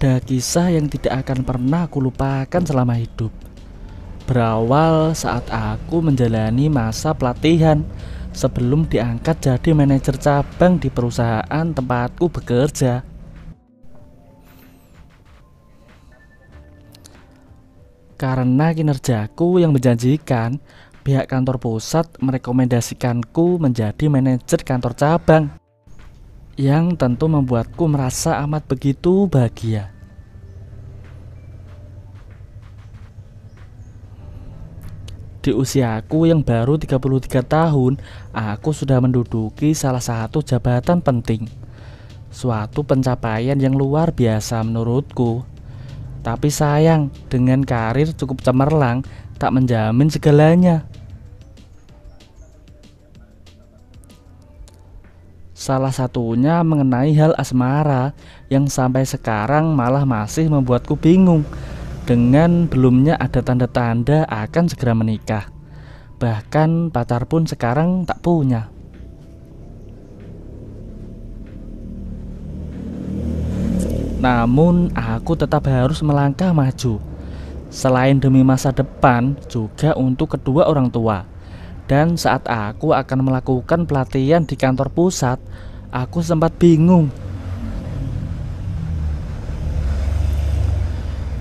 ada kisah yang tidak akan pernah aku lupakan selama hidup. Berawal saat aku menjalani masa pelatihan sebelum diangkat jadi manajer cabang di perusahaan tempatku bekerja. Karena kinerjaku yang menjanjikan, pihak kantor pusat merekomendasikanku menjadi manajer kantor cabang yang tentu membuatku merasa amat begitu bahagia. Di usiaku yang baru 33 tahun, aku sudah menduduki salah satu jabatan penting. Suatu pencapaian yang luar biasa menurutku. Tapi sayang, dengan karir cukup cemerlang, tak menjamin segalanya. Salah satunya mengenai hal asmara yang sampai sekarang malah masih membuatku bingung dengan belumnya ada tanda-tanda akan segera menikah. Bahkan pacar pun sekarang tak punya. Namun aku tetap harus melangkah maju Selain demi masa depan juga untuk kedua orang tua Dan saat aku akan melakukan pelatihan di kantor pusat Aku sempat bingung.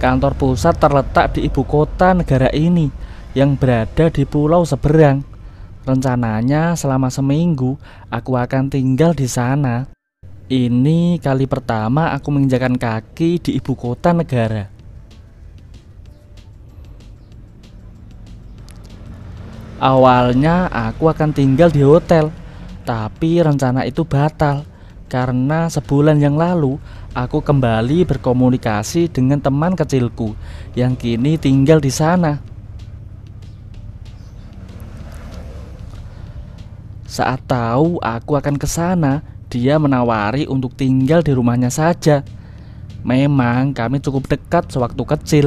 Kantor pusat terletak di ibu kota negara ini Yang berada di pulau seberang. Rencananya selama seminggu aku akan tinggal di sana. Ini kali pertama aku menginjakan kaki di ibu kota negara. Awalnya aku akan tinggal di hotel, tapi rencana itu batal karena sebulan yang lalu aku kembali berkomunikasi dengan teman kecilku yang kini tinggal di sana. Saat tahu aku akan ke sana, dia menawari untuk tinggal di rumahnya saja. Memang kami cukup dekat sewaktu kecil,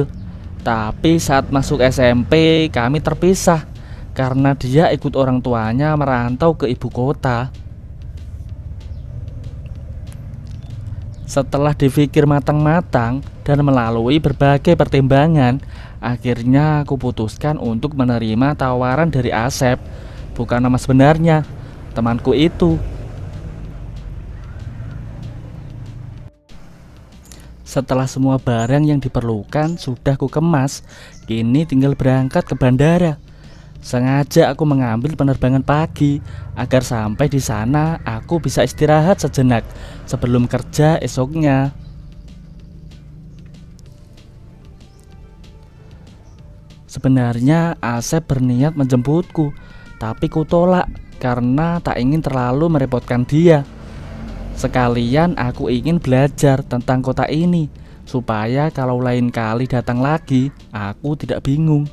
tapi saat masuk SMP kami terpisah karena dia ikut orang tuanya merantau ke ibu kota. Setelah dipikir matang-matang dan melalui berbagai pertimbangan, akhirnya aku putuskan untuk menerima tawaran dari Asep, bukan nama sebenarnya, temanku itu. Setelah semua barang yang diperlukan sudah ku kemas, kini tinggal berangkat ke bandara. Sengaja aku mengambil penerbangan pagi agar sampai di sana aku bisa istirahat sejenak sebelum kerja esoknya. Sebenarnya Asep berniat menjemputku, tapi ku tolak karena tak ingin terlalu merepotkan dia. Sekalian aku ingin belajar tentang kota ini Supaya kalau lain kali datang lagi Aku tidak bingung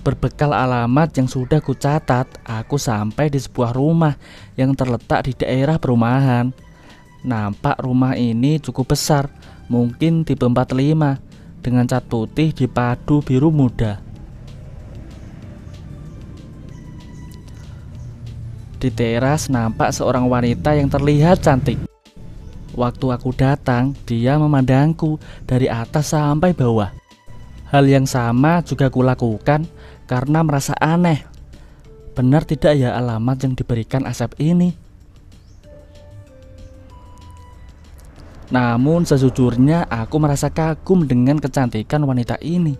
Berbekal alamat yang sudah kucatat Aku sampai di sebuah rumah Yang terletak di daerah perumahan Nampak rumah ini cukup besar Mungkin tipe 45 Dengan cat putih dipadu biru muda Di teras nampak seorang wanita yang terlihat cantik. Waktu aku datang, dia memandangku dari atas sampai bawah. Hal yang sama juga kulakukan karena merasa aneh. Benar tidak ya alamat yang diberikan Asep ini? Namun sejujurnya aku merasa kagum dengan kecantikan wanita ini.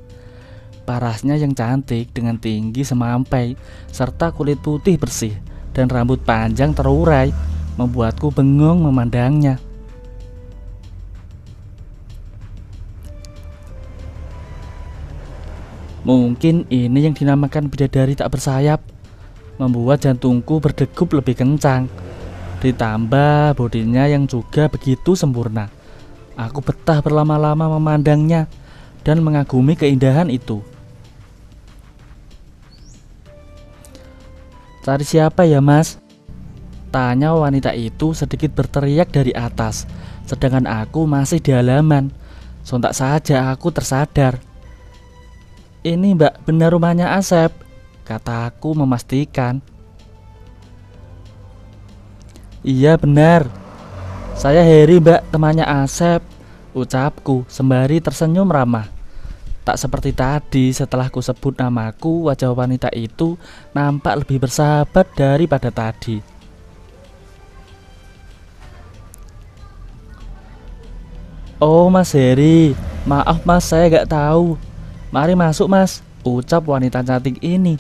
Parasnya yang cantik dengan tinggi semampai serta kulit putih bersih dan rambut panjang terurai membuatku bengong memandangnya. Mungkin ini yang dinamakan bidadari tak bersayap. Membuat jantungku berdegup lebih kencang. Ditambah bodinya yang juga begitu sempurna. Aku betah berlama-lama memandangnya Dan mengagumi keindahan itu. Cari siapa ya mas? Tanya wanita itu sedikit berteriak dari atas. Sedangkan aku masih di halaman. Sontak saja aku tersadar Ini mbak benar rumahnya Asep Kataku memastikan. Iya benar. Saya Heri mbak, temannya Asep Ucapku sembari tersenyum ramah. Tak seperti tadi setelah ku sebut namaku Wajah wanita itu nampak lebih bersahabat daripada tadi. Oh mas Heri Maaf mas saya gak tahu Mari masuk mas. Ucap wanita cantik ini.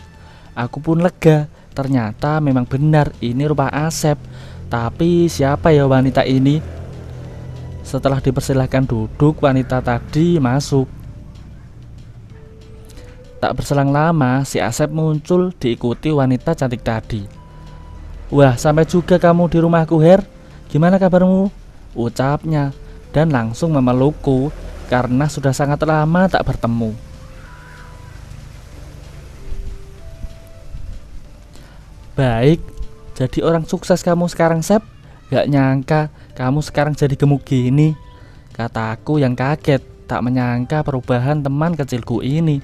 Aku pun lega. Ternyata memang benar ini rupa Asep. Tapi siapa ya wanita ini? Setelah dipersilahkan duduk Wanita tadi masuk. Tak berselang lama si Asep muncul diikuti wanita cantik tadi. Wah sampai juga kamu di rumahku Her. Gimana kabarmu? Ucapnya dan langsung memelukku karena sudah sangat lama tak bertemu. Baik, jadi orang sukses kamu sekarang, Sep. Gak nyangka kamu sekarang jadi gemuk gini. Kataku yang kaget, tak menyangka perubahan teman kecilku ini.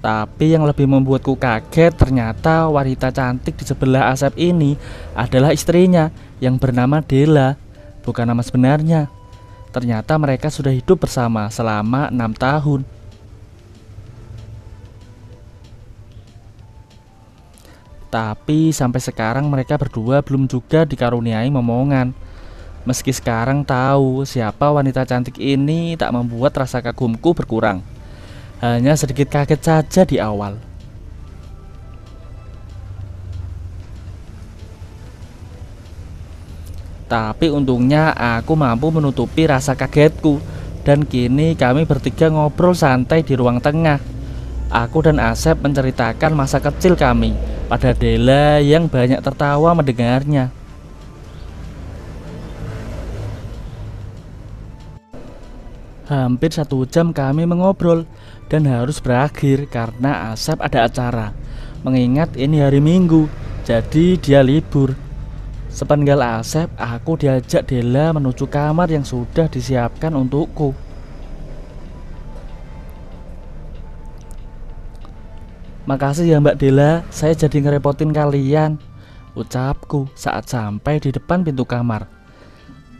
Tapi yang lebih membuatku kaget ternyata wanita cantik di sebelah Asep ini adalah istrinya yang bernama Dela, bukan nama sebenarnya. Ternyata mereka sudah hidup bersama selama enam tahun. Tapi sampai sekarang mereka berdua belum juga dikaruniai momongan. Meski sekarang tahu siapa wanita cantik ini tak membuat rasa kagumku berkurang. Hanya sedikit kaget saja di awal. Tapi untungnya aku mampu menutupi rasa kagetku Dan kini kami bertiga ngobrol santai di ruang tengah Aku dan Asep menceritakan masa kecil kami Pada Dela yang banyak tertawa mendengarnya Hampir satu jam kami mengobrol dan harus berakhir karena Asep ada acara. Mengingat ini hari Minggu, jadi dia libur. Sepenggal Asep, aku diajak Dela menuju kamar yang sudah disiapkan untukku. Makasih ya Mbak Dela, saya jadi ngerepotin kalian. Ucapku saat sampai di depan pintu kamar.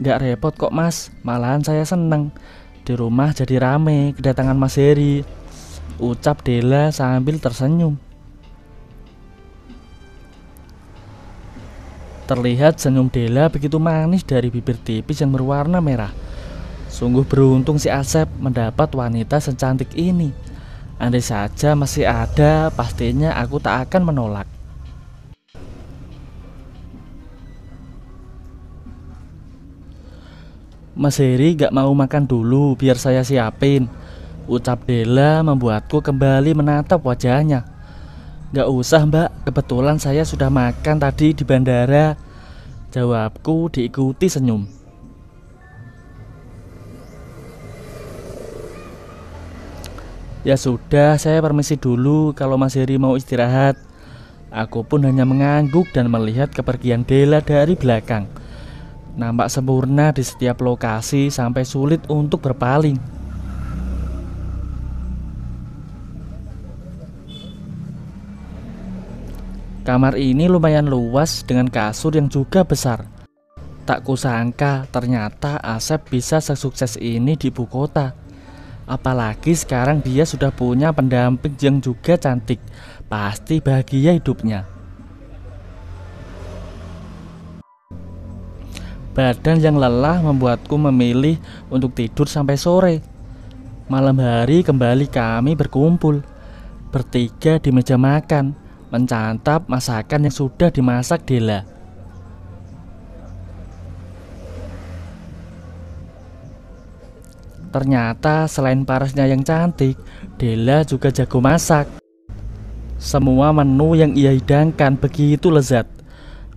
Gak repot kok mas, malahan saya seneng. Di rumah jadi rame kedatangan Mas Heri. Ucap Dela sambil tersenyum. Terlihat senyum Dela begitu manis dari bibir tipis yang berwarna merah. Sungguh beruntung si Asep mendapat wanita secantik ini Andai saja masih ada pastinya aku tak akan menolak. Mas Heri gak mau makan dulu biar saya siapin. Ucap Dela membuatku kembali menatap wajahnya. Gak usah mbak, kebetulan saya sudah makan tadi di bandara. Jawabku diikuti senyum Ya sudah, saya permisi dulu kalau Mas Heri mau istirahat Aku pun hanya mengangguk dan melihat kepergian Dela dari belakang nampak sempurna di setiap lokasi sampai sulit untuk berpaling. Kamar ini lumayan luas dengan kasur yang juga besar. Tak kusangka ternyata Asep bisa sesukses ini di ibu kota. Apalagi sekarang dia sudah punya pendamping yang juga cantik. Pasti bahagia hidupnya. Badan yang lelah membuatku memilih untuk tidur sampai sore. Malam hari kembali kami berkumpul bertiga di meja makan, mencantap masakan yang sudah dimasak Dela. Ternyata selain parasnya yang cantik, Dela juga jago masak. Semua menu yang ia hidangkan begitu lezat.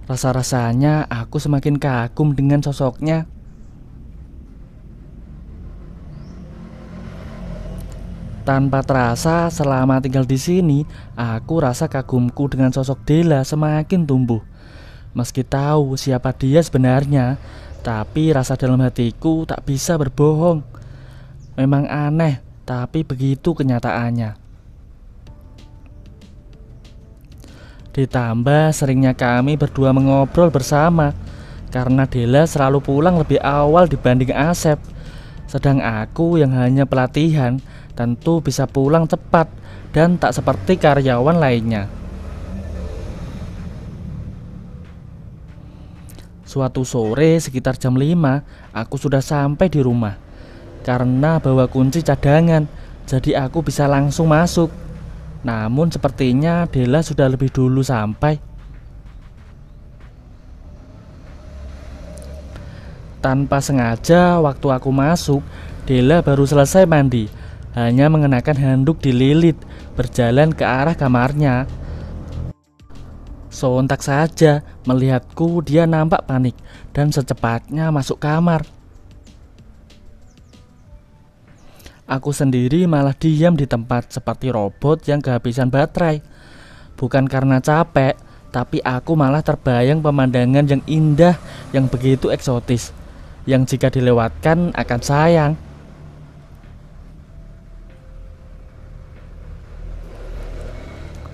Rasa-rasanya aku semakin kagum dengan sosoknya. Tanpa terasa selama tinggal di sini, aku rasa kagumku dengan sosok Dela semakin tumbuh. Meski tahu siapa dia sebenarnya, tapi rasa dalam hatiku tak bisa berbohong. Memang aneh, tapi begitu kenyataannya. Ditambah seringnya kami berdua mengobrol bersama karena Dela selalu pulang lebih awal dibanding Asep. Sedang aku yang hanya pelatihan tentu bisa pulang cepat dan tak seperti karyawan lainnya. Suatu sore sekitar jam 5 aku sudah sampai di rumah Karena bawa kunci cadangan jadi aku bisa langsung masuk. Namun sepertinya Dela sudah lebih dulu sampai. Tanpa sengaja waktu aku masuk Dela baru selesai mandi Hanya mengenakan handuk dililit Berjalan ke arah kamarnya. Sontak saja melihatku dia nampak panik dan secepatnya masuk kamar. Aku sendiri malah diam di tempat seperti robot yang kehabisan baterai. Bukan karena capek, tapi aku malah terbayang pemandangan yang indah yang begitu eksotis. Yang jika dilewatkan akan sayang.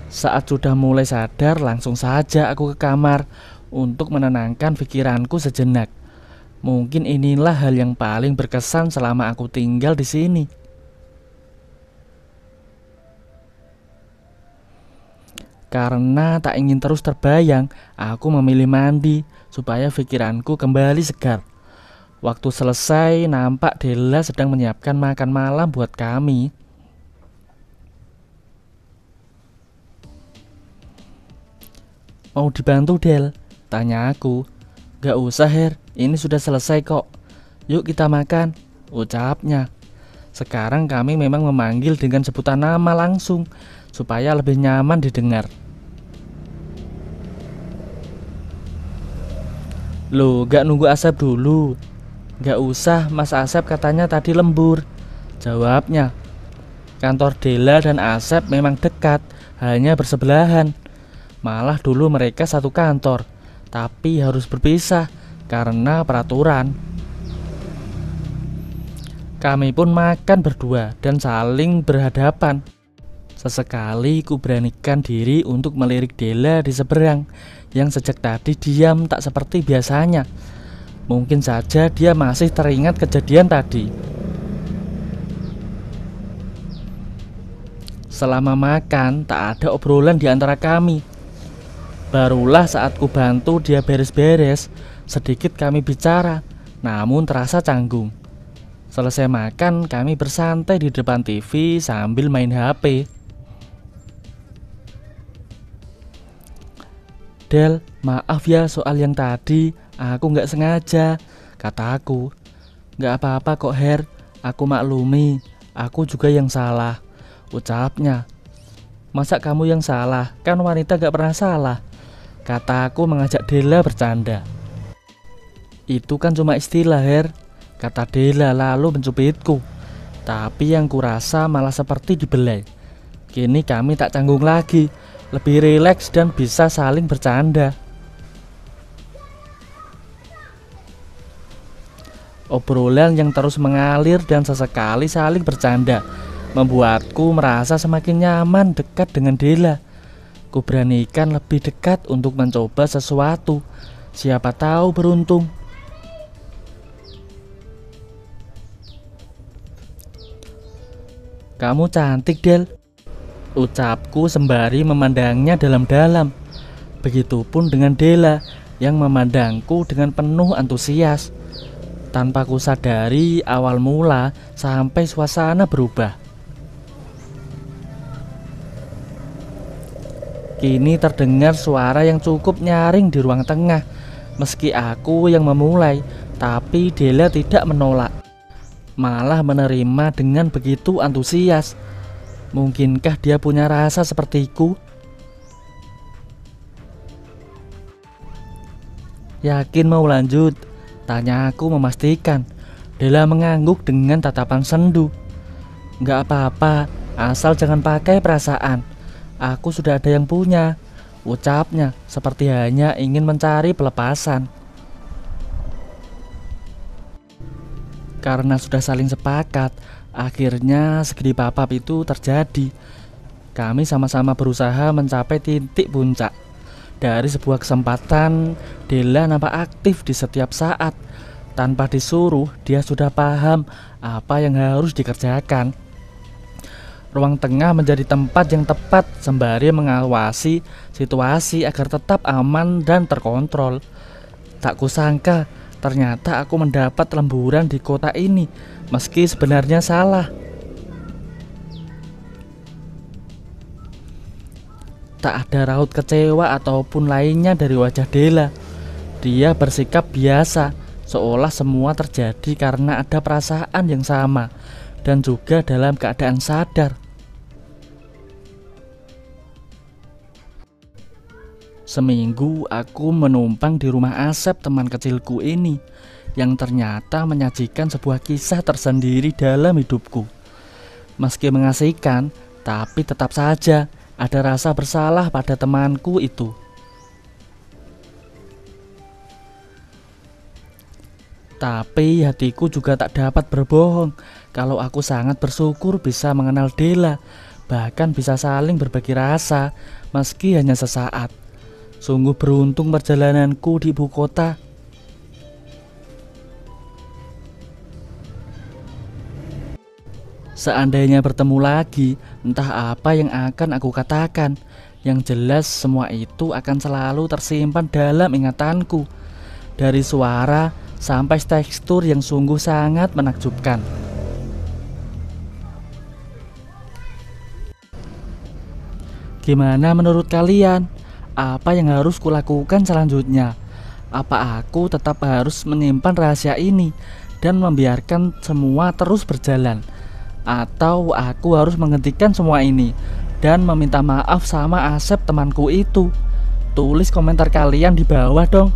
Saat sudah mulai sadar, langsung saja aku ke kamar untuk menenangkan pikiranku sejenak. Mungkin inilah hal yang paling berkesan selama aku tinggal di sini. Karena tak ingin terus terbayang, aku memilih mandi supaya pikiranku kembali segar. Waktu selesai, nampak Della sedang menyiapkan makan malam buat kami. Mau dibantu Del? Tanya aku Gak usah Her, ini sudah selesai kok Yuk kita makan Ucapnya Sekarang kami memang memanggil dengan sebutan nama langsung Supaya lebih nyaman didengar Loh, gak nunggu Asep dulu Gak usah, Mas Asep katanya tadi lembur Jawabnya Kantor Dela dan Asep memang dekat Hanya bersebelahan Malah dulu mereka satu kantor, tapi harus berpisah karena peraturan. Kami pun makan berdua dan saling berhadapan. Sesekali ku beranikan diri untuk melirik Dela di seberang yang sejak tadi diam tak seperti biasanya. Mungkin saja dia masih teringat kejadian tadi. Selama makan, tak ada obrolan di antara kami. Barulah saat ku bantu dia beres-beres, sedikit kami bicara, namun terasa canggung. Selesai makan, kami bersantai di depan TV sambil main HP. Del, maaf ya soal yang tadi, aku nggak sengaja, kata aku. Nggak apa-apa kok Her, aku maklumi, aku juga yang salah, ucapnya. Masa kamu yang salah, kan wanita gak pernah salah. Kataku mengajak Dela bercanda. Itu kan cuma istilah, Her. Kata Dela lalu mencubitku. Tapi yang kurasa malah seperti dibelai. Kini kami tak canggung lagi, lebih rileks dan bisa saling bercanda. Obrolan yang terus mengalir dan sesekali saling bercanda membuatku merasa semakin nyaman dekat dengan Dela. Kuberanikan lebih dekat untuk mencoba sesuatu. Siapa tahu beruntung. Kamu cantik, Del. Ucapku sembari memandangnya dalam-dalam. Begitupun dengan Dela yang memandangku dengan penuh antusias. Tanpa ku sadari awal mula sampai suasana berubah. Kini terdengar suara yang cukup nyaring di ruang tengah. Meski aku yang memulai, tapi Dela tidak menolak. Malah menerima dengan begitu antusias. Mungkinkah dia punya rasa sepertiku? Yakin mau lanjut? Tanya aku memastikan. Dela mengangguk dengan tatapan sendu. Gak apa-apa, asal jangan pakai perasaan. Aku sudah ada yang punya. Ucapnya seperti hanya ingin mencari pelepasan. Karena sudah saling sepakat, akhirnya segede papap itu terjadi. Kami sama-sama berusaha mencapai titik puncak. Dari sebuah kesempatan, Dela nampak aktif di setiap saat. Tanpa disuruh, dia sudah paham apa yang harus dikerjakan. Ruang tengah menjadi tempat yang tepat sembari mengawasi situasi agar tetap aman dan terkontrol. Tak kusangka, ternyata aku mendapat lemburan di kota ini, meski sebenarnya salah. Tak ada raut kecewa ataupun lainnya dari wajah Dela. Dia bersikap biasa, seolah semua terjadi karena ada perasaan yang sama dan juga dalam keadaan sadar. Seminggu aku menumpang di rumah Asep teman kecilku ini yang ternyata menyajikan sebuah kisah tersendiri dalam hidupku. Meski mengasihkan, tapi tetap saja ada rasa bersalah pada temanku itu. Tapi hatiku juga tak dapat berbohong kalau aku sangat bersyukur bisa mengenal Dela, bahkan bisa saling berbagi rasa meski hanya sesaat. Sungguh beruntung perjalananku di ibu kota. Seandainya bertemu lagi, entah apa yang akan aku katakan. Yang jelas semua itu akan selalu tersimpan dalam ingatanku. Dari suara sampai tekstur yang sungguh sangat menakjubkan. Gimana menurut kalian? Apa yang harus kulakukan selanjutnya? Apa aku tetap harus menyimpan rahasia ini dan membiarkan semua terus berjalan? Atau aku harus menghentikan semua ini dan meminta maaf sama Asep temanku itu? Tulis komentar kalian di bawah dong.